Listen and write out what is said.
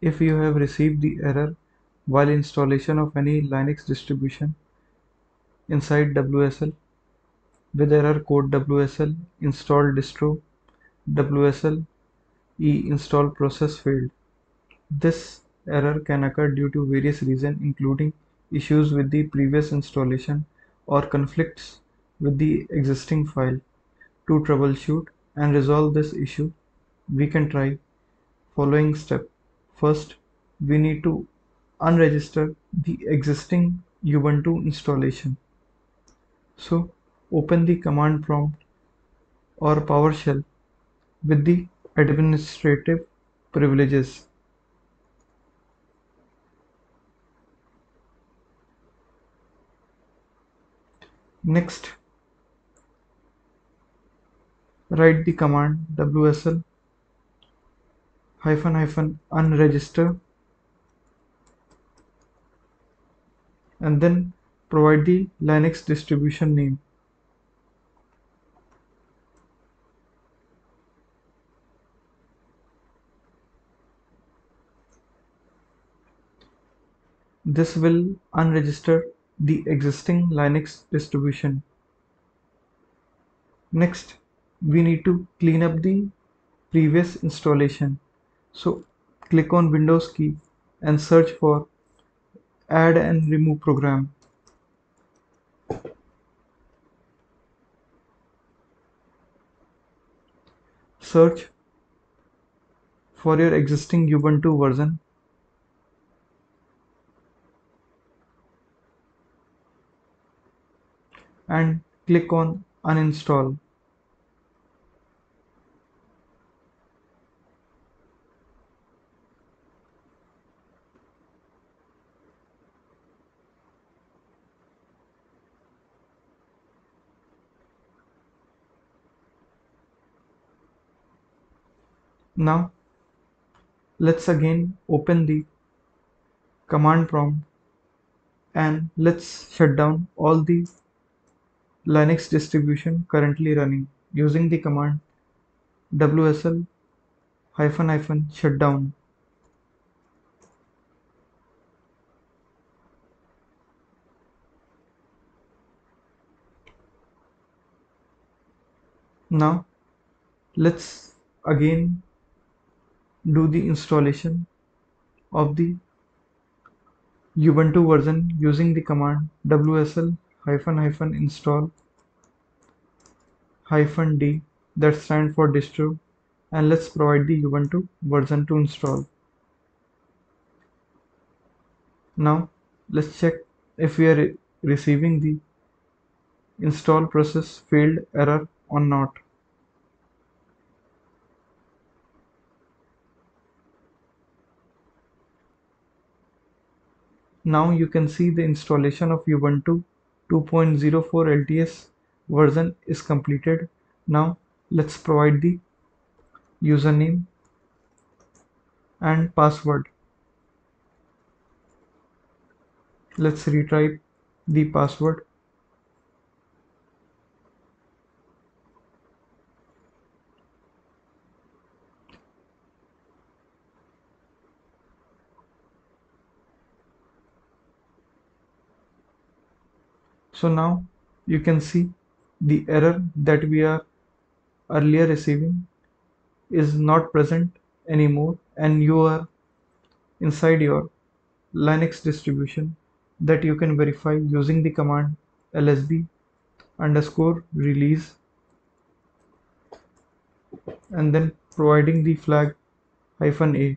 if you have received the error while installation of any Linux distribution inside WSL with error code WSL install distro WSL e install process failed. This error can occur due to various reasons including issues with the previous installation or conflicts with the existing file. To troubleshoot and resolve this issue, we can try following step. First, we need to unregister the existing Ubuntu installation. So open the command prompt or PowerShell with the administrative privileges. Next, write the command wsl hyphen hyphen unregister and then provide the Linux distribution name. This will unregister the existing Linux distribution. Next, we need to clean up the previous installation. So click on Windows key and search for add and remove program. Search for your existing Ubuntu version and click on uninstall. Now let's again open the command prompt and let's shut down all the Linux distribution currently running using the command wsl hyphen hyphen shutdown. Now let's again do the installation of the Ubuntu version using the command wsl install hyphen d that stands for distro and let's provide the Ubuntu version to install. Now let's check if we are re receiving the install process failed error or not. Now you can see the installation of Ubuntu 2.04 LTS version is completed. Now let's provide the username and password. Let's retype the password. So now you can see the error that we are earlier receiving is not present anymore and you are inside your Linux distribution that you can verify using the command lsb underscore release and then providing the flag hyphen a